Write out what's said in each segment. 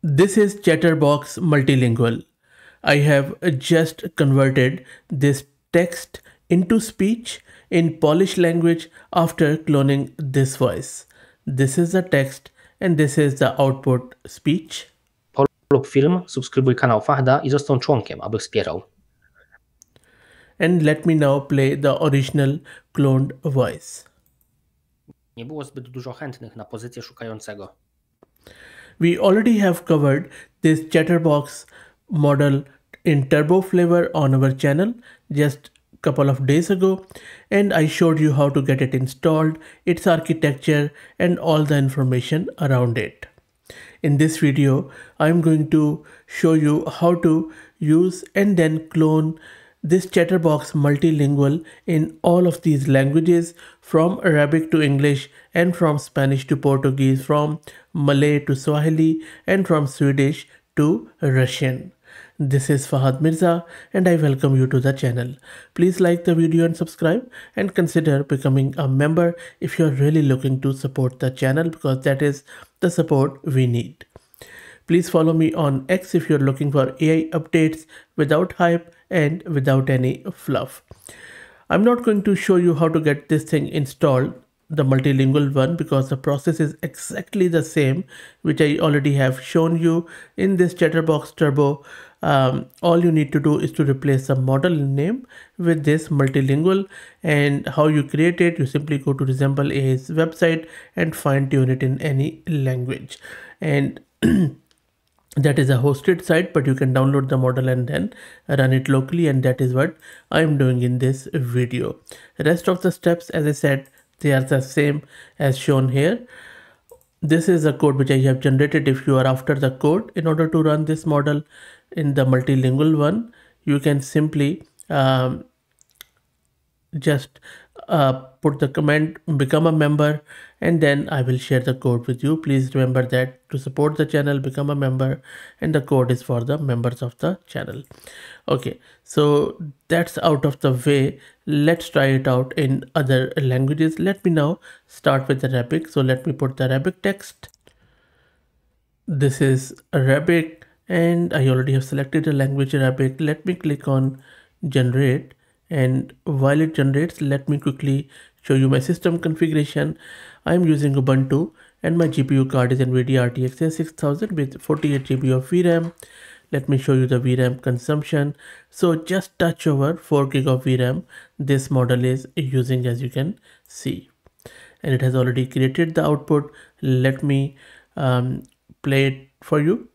This is Chatterbox Multilingual. I have just converted this text into speech in Polish language after cloning this voice. This is the text and this is the output speech. Polub film, subskrybuj kanał Fahda i zostań członkiem, aby wspierał. And let me now play the original cloned voice. Nie było zbyt dużo chętnych na pozycję szukającego. We already have covered this Chatterbox model in Turbo Flavor on our channel just a couple of days ago and I showed you how to get it installed, its architecture and all the information around it. In this video, I'm going to show you how to use and then clone this Chatterbox multilingual in all of these languages from Arabic to English and from Spanish to Portuguese, from Malay to Swahili and from Swedish to Russian. This is Fahd Mirza and I welcome you to the channel. Please like the video and subscribe and consider becoming a member if you're really looking to support the channel because that is the support we need. Please follow me on X if you're looking for AI updates without hype and without any fluff. I'm not going to show you how to get this thing installed the multilingual one because the process is exactly the same which I already have shown you in this Chatterbox Turbo um, all you need to do is to replace the model name with this multilingual and how you create it you simply go to resemble AI's website and fine tune it in any language and that is a hosted site but you can download the model and then run it locally and that is what i'm doing in this video. Rest of the steps as i said they are the same as shown here. This is a code which i have generated if you are after the code. In order to run this model in the multilingual one you can simply um, just uh, put the command become a member and then I will share the code with you. Please remember that to support the channel become a member and the code is for the members of the channel. Okay so that's out of the way. Let's try it out in other languages. Let me now start with Arabic. So let me put the Arabic text. This is Arabic and I already have selected the language Arabic. Let me click on generate and while it generates let me quickly show you my system configuration I'm using Ubuntu and my GPU card is NVIDIA RTX 6000 with 48 GB of VRAM let me show you the VRAM consumption so just touch over 4 gig of VRAM this model is using as you can see and it has already created the output let me um, play it for you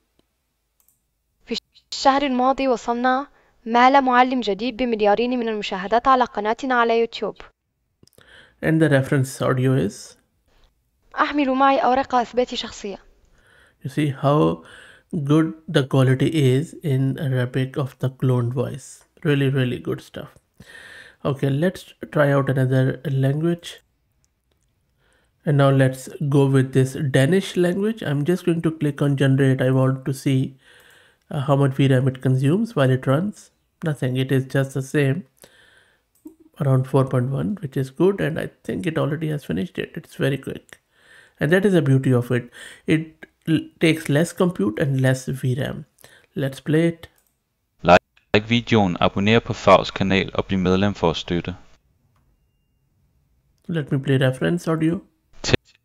الشهر الماضي وصلنا مال معلم جديد بمليارين من المشاهدات على قناتنا على يوتيوب. And the reference audio is أحمل معي أوراق إثبات شخصية. You see how good the quality is in Arabic of the cloned voice. Really, really good stuff. Okay, let's try out another language. And now let's go with this Danish language. I'm just going to click on generate. I want to see uh, how much VRAM it consumes while it runs. Nothing, it is just the same around 4.1 which is good and I think it already has finished it. It's very quick. And that is the beauty of it. It takes less compute and less VRAM. Let's play it. Like videoen, abonner på Favs kanal og bliv medlem for at støtte. Let me play reference audio.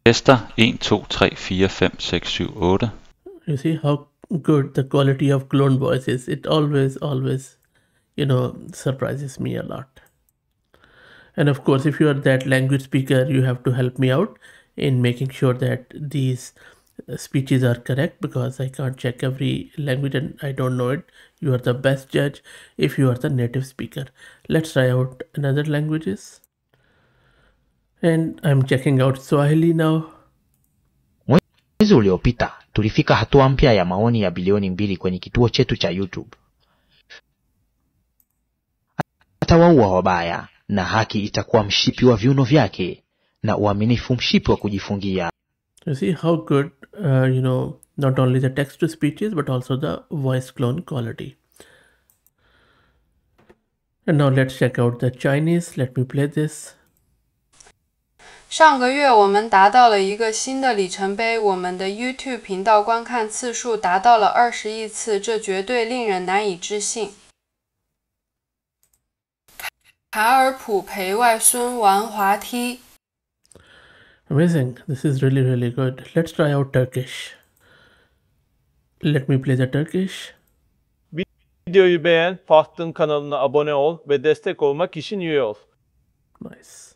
Tester 1, 2, 3, 4, 5, 6, 7, 8. You see how good the quality of clone voice is. It always, always, you know, surprises me a lot. And of course, if you are that language speaker, you have to help me out in making sure that these uh, speeches are correct because I can't check every language and I don't know it. You are the best judge if you are the native speaker. Let's try out another languages. And I'm checking out Swahili now. Mwezi uliopita tulifika hatua mpya ya maoni ya bilioni mbili kwenye kituo chetu cha YouTube. Atawaua wabaya na haki itakuwa mshipi wa viuno vyake na uaminifu mshipi wa kujifungia. You see how good, uh, you know, not only the text to speeches, but also the voice clone quality. And now let's check out the Chinese. Let me play this. 上个月我们达到了一个新的里程碑，我们的 YouTube 频道观看次数达到了二十亿次，这绝对令人难以置信。 卡尔普陪外孙玩滑梯。 Amazing. This is really, really good. Let's try out Turkish. Let me play the Turkish. Videoyu beğen, Fahtın kanalına abone ol ve destek olmak için üye ol. Nice.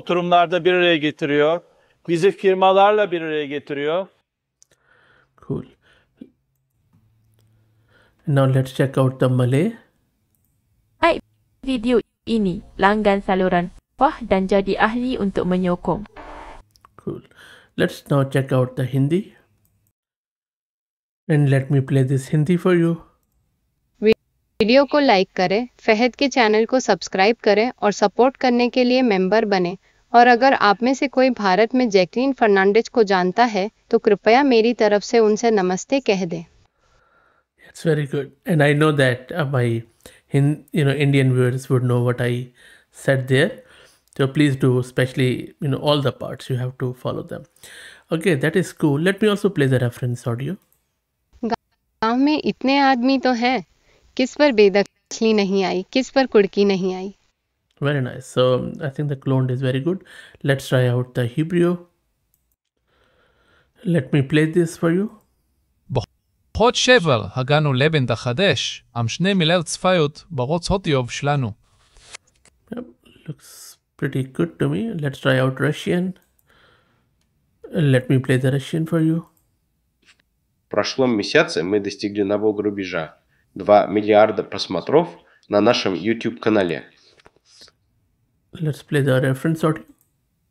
Oturumlarda bir araya getiriyor. Bizi firmalarla bir araya getiriyor. Cool. Now let's check out the Malay. Video ini langgan saluran Wah dan jadi ahli untuk menyokong. Cool. Let's now check out the Hindi. And let me play this Hindi for you. Video को like करें फहद के channel को subscribe करें और support करने के लिए member बने और अगर आप में से कोई भारत में जैकलीन फर्नांडिस को जानता है तो कृपया मेरी तरफ़ से उनसे नमस्ते कह दें It's very good. And I know that uh, my Hin, you know Indian viewers would know what I said there. So please do, especially you know all the parts. You have to follow them. Okay, that is cool. Let me also play the reference audio. गांव में इतने आदमी तो हैं किस पर बेदखली नहीं आई किस पर कुड़की नहीं आई Very nice. So um, I think the cloned is very good. Let's try out the Hebrew. Let me play this for you. חוד שבר הגענו לבן דחדש, עם שני מיליארד צפיות ברוץ הוטיוב שלנו. Yep, looks pretty good to me. Let's try out Russian. Let me play the Russian for you. В прошлом месяце мы достигли нового рубежа. 2 миллиарда просмотров на нашем YouTube-канале. Let's play the reference audio.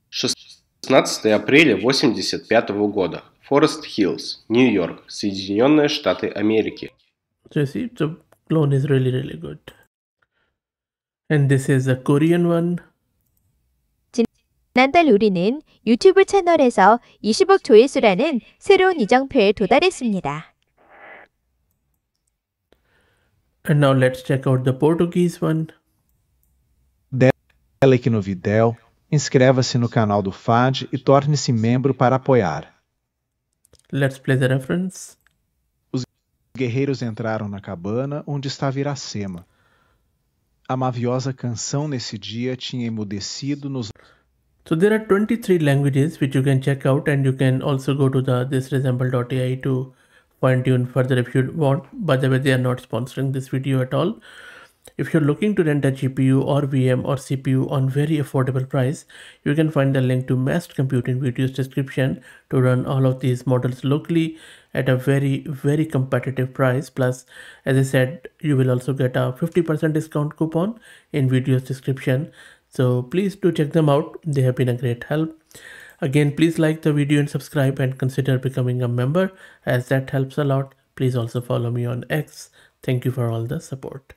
16 апреля 1985 года. Форест Хиллз, Нью-Йорк, Соединенные Штаты Америки. So you see, the clone is really, really good. And this is a Korean one. 지난달 우리는 유튜브 채널에서 20억 조회수라는 새로운 이정표에 도달했습니다. And now let's check out the Portuguese one. Clique no Videl, inscreva-se no canal do FAD e torne-se membro para apoiar. Let's play the reference. Os guerreiros entraram na cabana onde estava Iracema. A maviosa canção nesse dia tinha emudecido nos So there are 23 languages which you can check out and you can also go to the thisresemble.ai to fine tune further if you want. By the way, they are not sponsoring this video at all. If you're looking to rent a GPU or VM or CPU on very affordable price, you can find the link to Massed Computing video's description to run all of these models locally at a very, very competitive price. Plus, as I said, you will also get a 50% discount coupon in video's description. So please do check them out. They have been a great help. Again, please like the video and subscribe and consider becoming a member as that helps a lot. Please also follow me on X. Thank you for all the support.